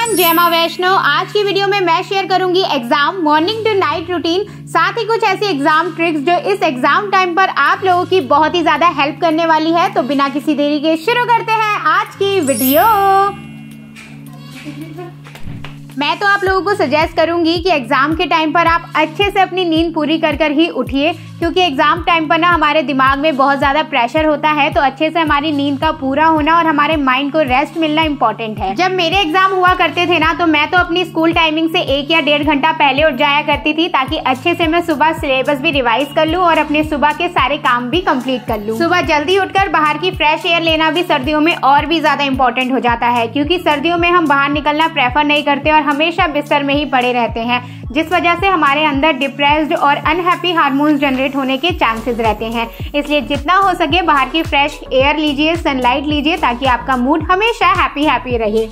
Everyone जय माँ वैष्णो आज की वीडियो में मैं शेयर करूँगी exam morning to night routine साथ ही कुछ ऐसी एग्ज़ाम ट्रिक्स जो इस एग्ज़ाम टाइम पर आप लोगों की बहुत ही ज़्यादा हेल्प करने वाली है। तो बिना किसी देरी के शुरू करते हैं आज की वीडियो मैं तो आप लोगों को सजेस्ट करूँगी कि एग्ज़ाम के टाइम पर आप अच्छे से अपनी नींद पूरी कर कर ही उठिए। क्योंकि एग्ज़ाम टाइम पर ना हमारे दिमाग में बहुत ज़्यादा प्रेशर होता है तो अच्छे से हमारी नींद का पूरा होना और हमारे माइंड को रेस्ट मिलना इंपॉर्टेंट है। जब मेरे एग्ज़ाम हुआ करते थे ना तो मैं तो अपनी स्कूल टाइमिंग से एक या डेढ़ घंटा पहले उठ जाया करती थी, ताकि अच्छे से मैं सुबह सिलेबस भी रिवाइज कर लूँ और अपने सुबह के सारे काम भी कंप्लीट कर लूँ। सुबह जल्दी उठकर बाहर की फ्रेश एयर लेना भी सर्दियों में और भी ज़्यादा इंपॉर्टेंट हो जाता है, क्योंकि सर्दियों में हम बाहर निकलना प्रेफर नहीं करते और हमेशा बिस्तर में ही पड़े रहते हैं, जिस वजह से हमारे अंदर डिप्रेस्ड और अनहैप्पी हार्मोन्स जनरेट होने के चांसेस रहते हैं। इसलिए जितना हो सके बाहर की फ्रेश एयर लीजिए सनलाइट लीजिए, ताकि आपका मूड हमेशा हैप्पी हैप्पी रहे।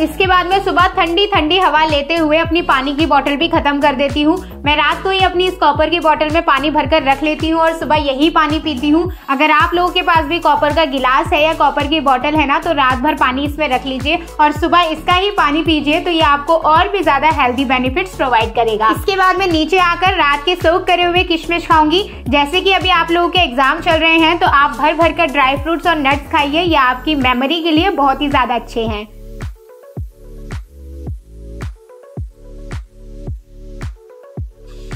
इसके बाद मैं सुबह ठंडी ठंडी हवा लेते हुए अपनी पानी की बोतल भी खत्म कर देती हूँ। मैं रात को ही अपनी इस कॉपर की बोतल में पानी भरकर रख लेती हूँ और सुबह यही पानी पीती हूँ। अगर आप लोगों के पास भी कॉपर का गिलास है या कॉपर की बोतल है ना तो रात भर पानी इसमें रख लीजिए और सुबह इसका ही पानी पीजिए तो ये आपको और भी ज़्यादा हेल्थी बेनिफिट्स प्रोवाइड करेगा। इसके बाद मैं नीचे आकर रात के सोख करे हुए किशमिश खाऊँगी। जैसे की अभी आप लोगों के एग्ज़ाम चल रहे हैं तो आप भर भर कर ड्राई फ्रूट्स और नट्स खाइए, ये आपकी मेमोरी के लिए बहुत ही ज़्यादा अच्छे हैं।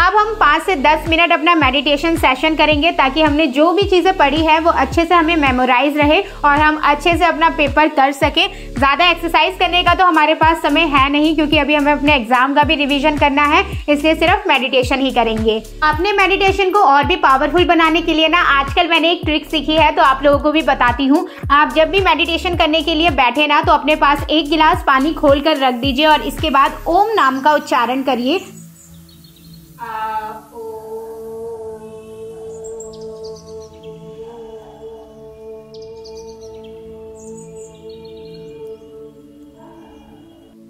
अब हम पाँच से दस मिनट अपना मेडिटेशन सेशन करेंगे ताकि हमने जो भी चीज़ें पढ़ी है, वो अच्छे से हमें मेमोराइज रहे और हम अच्छे से अपना पेपर कर सकें। ज़्यादा एक्सरसाइज करने का तो हमारे पास समय है नहीं क्योंकि अभी हमें अपने एग्ज़ाम का भी रिविजन करना है, इसलिए सिर्फ़ मेडिटेशन ही करेंगे। अपने मेडिटेशन को और भी पावरफुल बनाने के लिए ना, आजकल मैंने एक ट्रिक सीखी है तो आप लोगों को भी बताती हूँ। आप जब भी मेडिटेशन करने के लिए बैठे ना तो अपने पास एक गिलास पानी खोल कर रख दीजिए और इसके बाद ओम नाम का उच्चारण करिए। uh,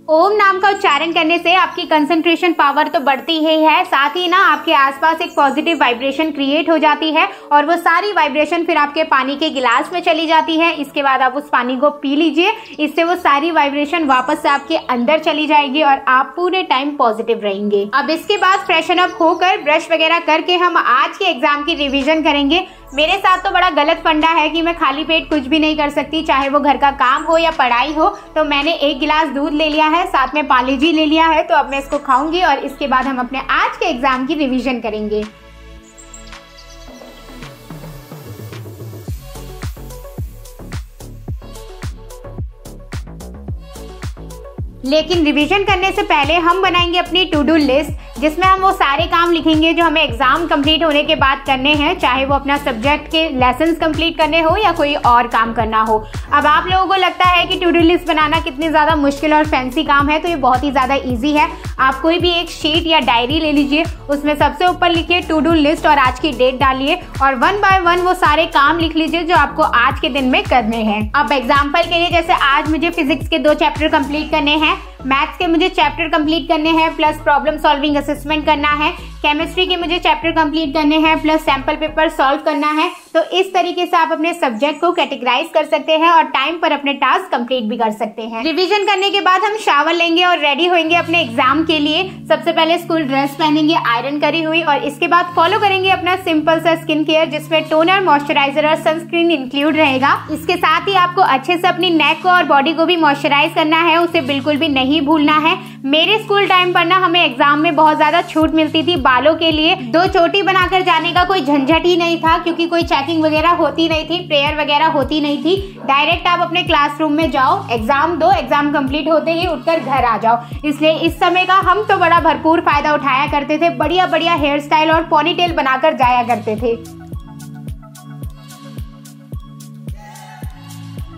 ओम नाम का उच्चारण करने से आपकी कंसंट्रेशन पावर तो बढ़ती ही है। साथ ही ना, आपके आसपास एक पॉजिटिव वाइब्रेशन क्रिएट हो जाती है और वो सारी वाइब्रेशन फिर आपके पानी के गिलास में चली जाती है। इसके बाद आप उस पानी को पी लीजिए। इससे वो सारी वाइब्रेशन वापस से आपके अंदर चली जाएगी और आप पूरे टाइम पॉजिटिव रहेंगे। अब इसके बाद फ्रेशन अप होकर ब्रश वगैरह करके हम आज के एग्ज़ाम की रिविजन करेंगे। मेरे साथ तो बड़ा गलत फंडा है कि मैं खाली पेट कुछ भी नहीं कर सकती, चाहे वो घर का काम हो या पढ़ाई हो। तो मैंने एक गिलास दूध ले लिया है, साथ में पाली जी ले लिया है तो अब मैं इसको खाऊँगी और इसके बाद हम अपने आज के एग्ज़ाम की रिविजन करेंगे। लेकिन रिवीजन करने से पहले हम बनाएँगे अपनी टू डू लिस्ट। जिसमें हम वो सारे काम लिखेंगे जो हमें एग्ज़ाम कंप्लीट होने के बाद करने हैं, चाहे वो अपना सब्जेक्ट के लेसन कंप्लीट करने हो या कोई और काम करना हो। अब आप लोगों को लगता है कि टू डू लिस्ट बनाना कितनी ज़्यादा मुश्किल और फैंसी काम है तो ये बहुत ही ज़्यादा ईजी है। आप कोई भी एक शीट या डायरी ले लीजिए, उसमें सबसे ऊपर लिखिए टू डू लिस्ट और आज की डेट डालिए और वन बाय वन वो सारे काम लिख लीजिए जो आपको आज के दिन में करने हैं। अब एग्ज़ाम्पल के लिए जैसे आज मुझे फिजिक्स के दो चैप्टर कंप्लीट करने हैं मैथ्स के मुझे चैप्टर कंप्लीट करने हैं प्लस प्रॉब्लम सॉल्विंग असेसमेंट करना है केमिस्ट्री के मुझे चैप्टर कंप्लीट करने हैं प्लस सैंपल पेपर सॉल्व करना है तो इस तरीके से आप अपने सब्जेक्ट को कैटेगराइज कर सकते हैं और टाइम पर अपने टास्क कंप्लीट भी कर सकते हैं। रिवीजन करने के बाद हम शावर लेंगे और रेडी होंगे अपने एग्ज़ाम के लिए। सबसे पहले स्कूल ड्रेस पहनेंगे आयरन करी हुई और इसके बाद फॉलो करेंगे अपना सिंपल सा स्किन केयर जिसमें टोनर मॉइस्चराइजर और सनस्क्रीन इंक्लूड रहेगा। इसके साथ ही आपको अच्छे से अपनी नेक को और बॉडी को भी मॉइस्चराइज करना है, उसे बिल्कुल भी नहीं भूलना है। मेरे स्कूल टाइम पर ना हमें एग्ज़ाम में बहुत ज़्यादा छूट मिलती थी बालों के लिए। दो चोटी बनाकर जाने का कोई झंझट ही नहीं था, क्योंकि कोई चेकिंग वगैरह होती नहीं थी प्रेयर वगैरह होती नहीं थी। डायरेक्ट आप अपने क्लासरूम में जाओ एग्ज़ाम दो एग्ज़ाम कंप्लीट होते ही उठकर घर आ जाओ। इसलिए इस समय का हम तो बड़ा भरपूर फ़ायदा उठाया करते थे बढ़िया बढ़िया हेयर स्टाइल और पोनीटेल बनाकर जाया करते थे।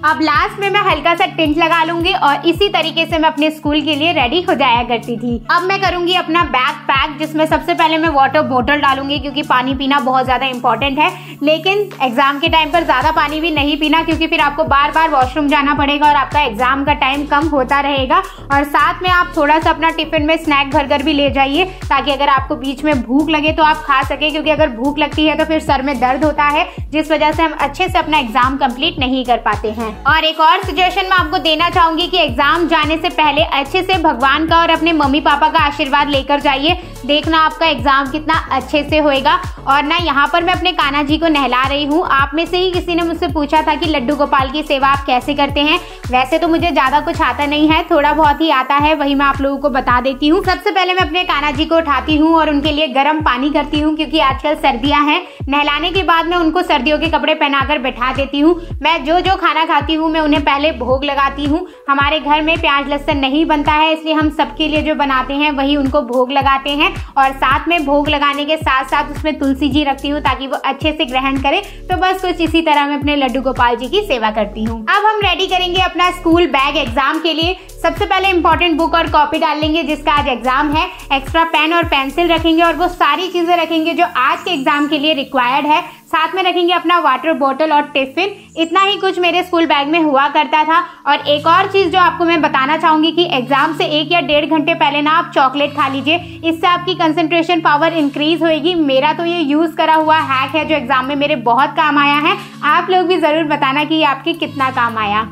अब लास्ट में मैं हल्का सा टिंट लगा लूँगी और इसी तरीके से मैं अपने स्कूल के लिए रेडी हो जाया करती थी। अब मैं करूँगी अपना बैग पैक जिसमें सबसे पहले मैं वाटर बोतल डालूँगी, क्योंकि पानी पीना बहुत ज़्यादा इंपॉर्टेंट है। लेकिन एग्ज़ाम के टाइम पर ज़्यादा पानी भी नहीं पीना, क्योंकि फिर आपको बार बार वॉशरूम जाना पड़ेगा और आपका एग्ज़ाम का टाइम कम होता रहेगा। और साथ में आप थोड़ा सा अपना टिफ़िन में स्नैक भर कर भी ले जाइए, ताकि अगर आपको बीच में भूख लगे तो आप खा सके, क्योंकि अगर भूख लगती है तो फिर सर में दर्द होता है, जिस वजह से हम अच्छे से अपना एग्ज़ाम कंप्लीट नहीं कर पाते हैं। और एक और सजेशन मैं आपको देना चाहूँगी कि एग्ज़ाम जाने से पहले अच्छे से भगवान का और अपने मम्मी पापा का आशीर्वाद लेकर जाइए। देखना आपका एग्ज़ाम कितना अच्छे से होएगा। और ना यहाँ पर मैं अपने काना जी को नहला रही हूँ। आप में से ही किसी ने मुझसे पूछा था कि लड्डू गोपाल की सेवा आप कैसे करते हैं? वैसे तो मुझे ज़्यादा कुछ आता नहीं है, थोड़ा बहुत ही आता है, वही मैं आप लोगों को बता देती हूँ। सबसे पहले मैं अपने काना जी को उठाती हूँ और उनके लिए गर्म पानी करती हूँ, क्योंकि आजकल सर्दियाँ हैं। नहलाने के बाद मैं उनको सर्दियों के कपड़े पहनाकर बैठा देती हूँ। मैं जो जो खाना खाती हूँ, मैं उन्हें पहले भोग लगाती हूँ। हमारे घर में प्याज लहसन नहीं बनता है, इसलिए हम सबके लिए जो बनाते हैं, वही उनको भोग लगाते हैं और साथ में भोग लगाने के साथ साथ उसमें तुलसी जी रखती हूँ ताकि वो अच्छे से ग्रहण करे। तो बस कुछ इसी तरह मैं अपने लड्डू गोपाल जी की सेवा करती हूँ। अब हम रेडी करेंगे अपना स्कूल बैग एग्ज़ाम के लिए। सबसे पहले इंपॉर्टेंट बुक और कॉपी डाल लेंगे, जिसका आज एग्ज़ाम है। एक्स्ट्रा पेन और पेंसिल रखेंगे और वो सारी चीज़ें रखेंगे जो आज के एग्ज़ाम के लिए रिक्वायर्ड है। साथ में रखेंगे अपना वाटर बॉटल और टिफ़िन इतना ही कुछ मेरे स्कूल बैग में हुआ करता था। और एक और चीज़ जो आपको मैं बताना चाहूँगी कि एग्ज़ाम से एक या डेढ़ घंटे पहले ना आप चॉकलेट खा लीजिए। इससे आपकी कंसंट्रेशन पावर इंक्रीज होगी मेरा तो ये यूज़ करा हुआ हैक है जो एग्ज़ाम में मेरे बहुत काम आया है। आप लोग भी ज़रूर बताना कि ये आपके कितना काम आया।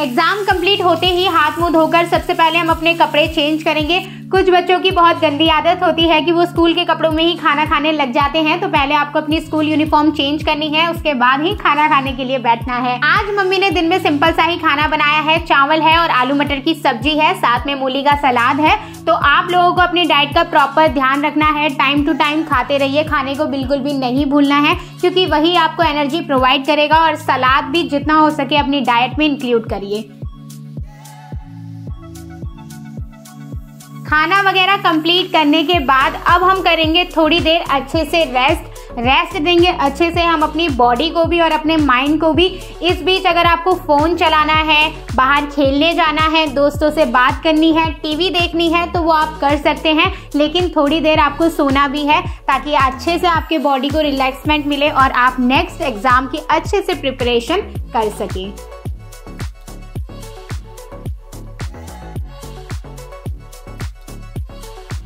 एग्ज़ाम कंप्लीट होते ही हाथ मुँह धोकर सबसे पहले हम अपने कपड़े चेंज करेंगे। कुछ बच्चों की बहुत गंदी आदत होती है कि वो स्कूल के कपड़ों में ही खाना खाने लग जाते हैं तो पहले आपको अपनी स्कूल यूनिफॉर्म चेंज करनी है, उसके बाद ही खाना खाने के लिए बैठना है। आज मम्मी ने दिन में सिंपल सा ही खाना बनाया है, चावल है और आलू मटर की सब्ज़ी है, साथ में मूली का सलाद है। तो आप लोगों को अपनी डाइट का प्रॉपर ध्यान रखना है, टाइम टू टाइम खाते रहिए, खाने को बिल्कुल भी नहीं भूलना है, क्योंकि वही आपको एनर्जी प्रोवाइड करेगा और सलाद भी जितना हो सके अपनी डाइट में इंक्लूड करिए। खाना वगैरह कंप्लीट करने के बाद अब हम करेंगे थोड़ी देर अच्छे से रेस्ट रेस्ट देंगे अच्छे से हम अपनी बॉडी को भी और अपने माइंड को भी. इस बीच अगर आपको फ़ोन चलाना है, बाहर खेलने जाना है, दोस्तों से बात करनी है टीवी देखनी है तो वो आप कर सकते हैं, लेकिन थोड़ी देर आपको सोना भी है ताकि अच्छे से आपके बॉडी को रिलैक्समेंट मिले और आप नेक्स्ट एग्ज़ाम की अच्छे से प्रिपरेशन कर सकें।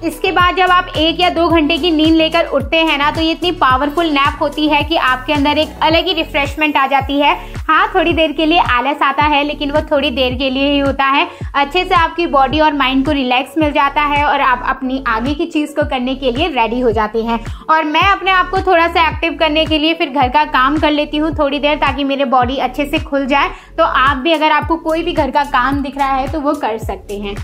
इसके बाद जब आप एक या दो घंटे की नींद लेकर उठते हैं ना तो ये इतनी पावरफुल नैप होती है कि आपके अंदर एक अलग ही रिफ्रेशमेंट आ जाती है। हाँ थोड़ी देर के लिए आलस आता है, लेकिन वो थोड़ी देर के लिए ही होता है। अच्छे से आपकी बॉडी और माइंड को रिलैक्स मिल जाता है और आप अपनी आगे की चीज़ को करने के लिए रेडी हो जाते हैं। और मैं अपने आप को थोड़ा सा एक्टिव करने के लिए फिर घर का काम कर लेती हूँ थोड़ी देर ताकि मेरे बॉडी अच्छे से खुल जाए। तो आप भी, अगर आपको कोई भी घर का काम दिख रहा है तो वो कर सकते हैं।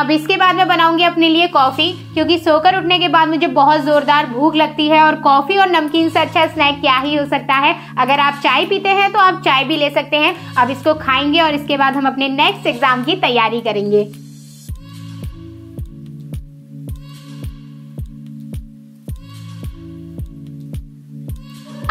अब इसके बाद मैं बनाऊँगी अपने लिए कॉफ़ी, क्योंकि सोकर उठने के बाद मुझे बहुत जोरदार भूख लगती है और कॉफ़ी और नमकीन से अच्छा स्नैक क्या ही हो सकता है। अगर आप चाय पीते हैं तो आप चाय भी ले सकते हैं। अब इसको खाएँगे और इसके बाद हम अपने नेक्स्ट एग्ज़ाम की तैयारी करेंगे।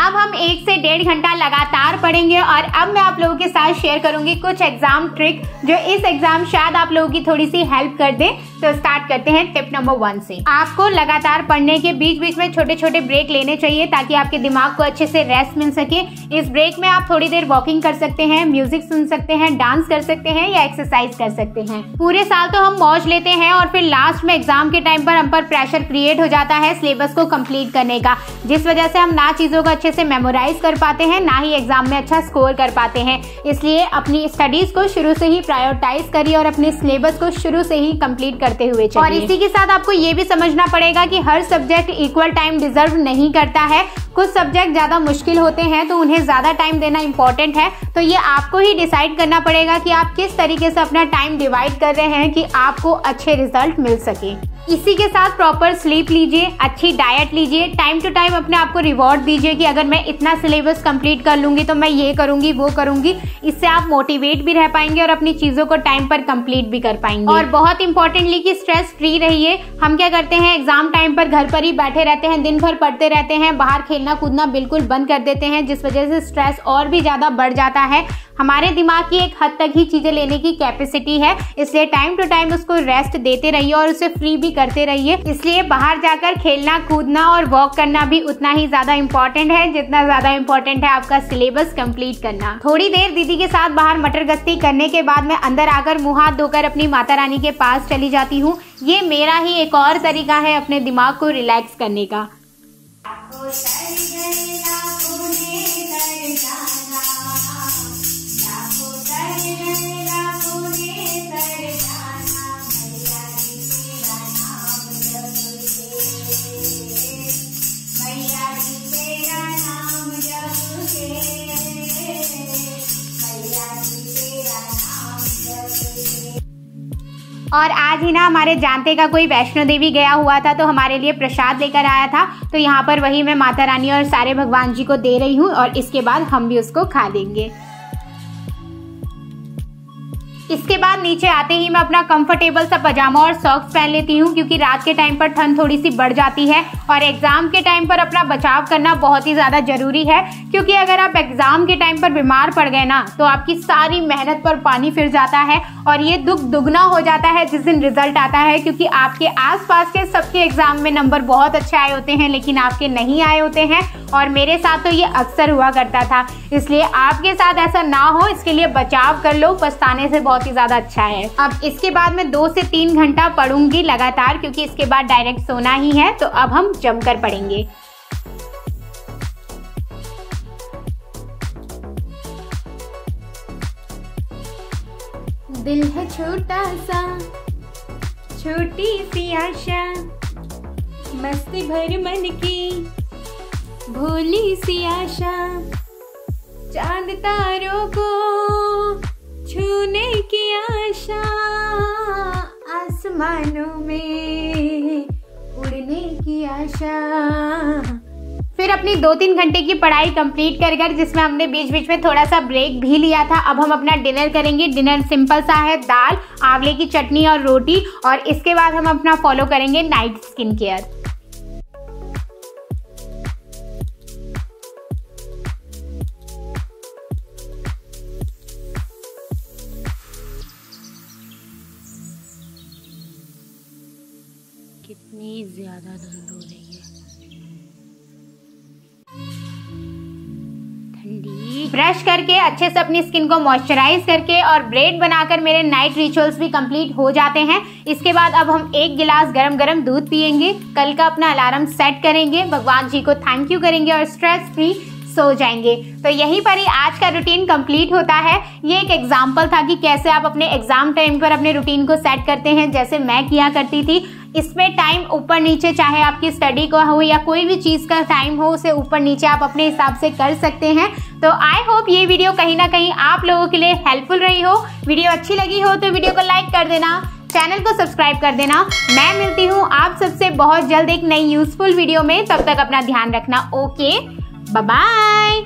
अब हम एक से डेढ़ घंटा लगातार पढ़ेंगे और अब मैं आप लोगों के साथ शेयर करूँगी कुछ एग्ज़ाम ट्रिक जो इस एग्ज़ाम शायद आप लोगों की थोड़ी सी हेल्प कर दे। तो स्टार्ट करते हैं टिप नंबर वन से। आपको लगातार पढ़ने के बीच बीच में छोटे छोटे ब्रेक लेने चाहिए ताकि आपके दिमाग को अच्छे से रेस्ट मिल सके। इस ब्रेक में आप थोड़ी देर वॉकिंग कर सकते हैं म्यूज़िक सुन सकते हैं डांस कर सकते हैं या एक्सरसाइज कर सकते हैं। पूरे साल तो हम मौज लेते हैं और फिर लास्ट में एग्ज़ाम के टाइम पर हम पर प्रेशर क्रिएट हो जाता है सिलेबस को कंप्लीट करने का। जिस वजह से हम ना चीज़ों को अच्छे से मेमोराइज कर पाते हैं, ना ही एग्ज़ाम में अच्छा स्कोर कर पाते हैं। इसलिए अपनी स्टडीज़ को शुरू से ही प्रायोरिटाइज करिए और अपने सिलेबस को शुरू से ही कंप्लीट करते हुए चलिए। और इसी के साथ आपको ये भी समझना पड़ेगा कि हर सब्जेक्ट इक्वल टाइम डिजर्व नहीं करता है। कुछ सब्जेक्ट ज़्यादा मुश्किल होते हैं तो उन्हें ज़्यादा टाइम देना इंपॉर्टेंट है। तो ये आपको ही डिसाइड करना पड़ेगा कि आप किस तरीके से अपना टाइम डिवाइड कर रहे हैं कि आपको अच्छे रिज़ल्ट मिल सके। इसी के साथ प्रॉपर स्लीप लीजिए अच्छी डाइट लीजिए। टाइम टू टाइम अपने आप को रिवॉर्ड दीजिए कि अगर मैं इतना सिलेबस कंप्लीट कर लूँगी तो मैं ये करूँगी वो करूँगी। इससे आप मोटिवेट भी रह पाएँगे और अपनी चीज़ों को टाइम पर कंप्लीट भी कर पाएँगे। और बहुत इंपॉर्टेंटली कि स्ट्रेस फ्री रहिए। हम क्या करते हैं? एग्ज़ाम टाइम पर घर पर ही बैठे रहते हैं, दिन भर पढ़ते रहते हैं, बाहर खेलना कूदना बिल्कुल बंद कर देते हैं, जिस वजह से स्ट्रेस और भी ज़्यादा बढ़ जाता है। हमारे दिमाग की एक हद तक ही चीज़ें लेने की कैपेसिटी है। इसलिए टाइम टू टाइम उसको रेस्ट देते रहिए और उसे फ्री भी करते रहिए। इसलिए बाहर जाकर खेलना, कूदना और वॉक करना भी उतना ही ज़्यादा इंपॉर्टेंट है, जितना ज़्यादा इंपॉर्टेंट है आपका सिलेबस कंप्लीट करना। थोड़ी देर दीदी के साथ बाहर मटर गश्ती करने के बाद मैं अंदर आकर मुँह हाथ धोकर अपनी माता रानी के पास चली जाती हूँ। ये मेरा ही एक और तरीका है अपने दिमाग को रिलैक्स करने का। और आज ही ना हमारे जानते का कोई वैष्णो देवी गया हुआ था तो हमारे लिए प्रसाद लेकर आया था। तो यहाँ पर वही मैं माता रानी और सारे भगवान जी को दे रही हूँ और इसके बाद हम भी उसको खा लेंगे। इसके बाद नीचे आते ही मैं अपना कंफर्टेबल सा पजामा और सॉक्स पहन लेती हूँ, क्योंकि रात के टाइम पर ठंड थोड़ी सी बढ़ जाती है और एग्ज़ाम के टाइम पर अपना बचाव करना बहुत ही ज़्यादा ज़रूरी है, क्योंकि अगर आप एग्ज़ाम के टाइम पर बीमार पड़ गए ना तो आपकी सारी मेहनत पर पानी फिर जाता है और ये दुख दुगना हो जाता है जिस दिन रिज़ल्ट आता है, क्योंकि आपके आसपास के सबके एग्ज़ाम में नंबर बहुत अच्छे आए होते हैं, लेकिन आपके नहीं आए होते हैं और मेरे साथ तो ये अक्सर हुआ करता था। इसलिए आपके साथ ऐसा ना हो, इसके लिए बचाव कर लो, पछताने से बहुत ही ज़्यादा अच्छा है। अब इसके बाद मैं दो से तीन घंटा पढ़ूँगी लगातार, क्योंकि इसके बाद डायरेक्ट सोना ही है तो अब हम जमकर पढ़ेंगे। दिल है छोटा सा छोटी सी आशा, मस्ती भर मन की भोली सी आशा, चाँद तारों को छूने की आशा आसमानों में उड़ने की आशा। फिर अपनी दो तीन घंटे की पढ़ाई कंप्लीट कर कर, जिसमें हमने बीच बीच में थोड़ा सा ब्रेक भी लिया था, अब हम अपना डिनर करेंगे। डिनर सिंपल सा है, दाल, आंवले की चटनी और रोटी, और इसके बाद हम अपना फॉलो करेंगे नाइट स्किन केयर कितनी ज़्यादा धुंध हो रही है। ब्रश करके, अच्छे से अपनी स्किन को मॉइस्चराइज करके और ब्रेड बनाकर मेरे नाइट रिचुअल्स भी कंप्लीट हो जाते हैं। इसके बाद अब हम एक गिलास गरम गरम दूध पियेंगे। कल का अपना अलार्म सेट करेंगे। भगवान जी को थैंक यू करेंगे और स्ट्रेस फ्री सो जाएँगे। तो यहीं पर ही आज का रूटीन कंप्लीट होता है। ये एक एग्ज़ाम्पल था कि कैसे आप अपने एग्ज़ाम टाइम पर अपने रूटीन को सेट करते हैं, जैसे मैं किया करती थी। इसमें टाइम ऊपर नीचे, चाहे आपकी स्टडी का हो या कोई भी चीज़ का टाइम हो, उसे ऊपर नीचे आप अपने हिसाब से कर सकते हैं। तो आई होप ये वीडियो कहीं ना कहीं आप लोगों के लिए हेल्पफुल रही हो। वीडियो अच्छी लगी हो तो वीडियो को लाइक कर देना। चैनल को सब्सक्राइब कर देना। मैं मिलती हूँ आप सबसे बहुत जल्द एक नई यूजफुल वीडियो में। तब तक अपना ध्यान रखना। Okay bye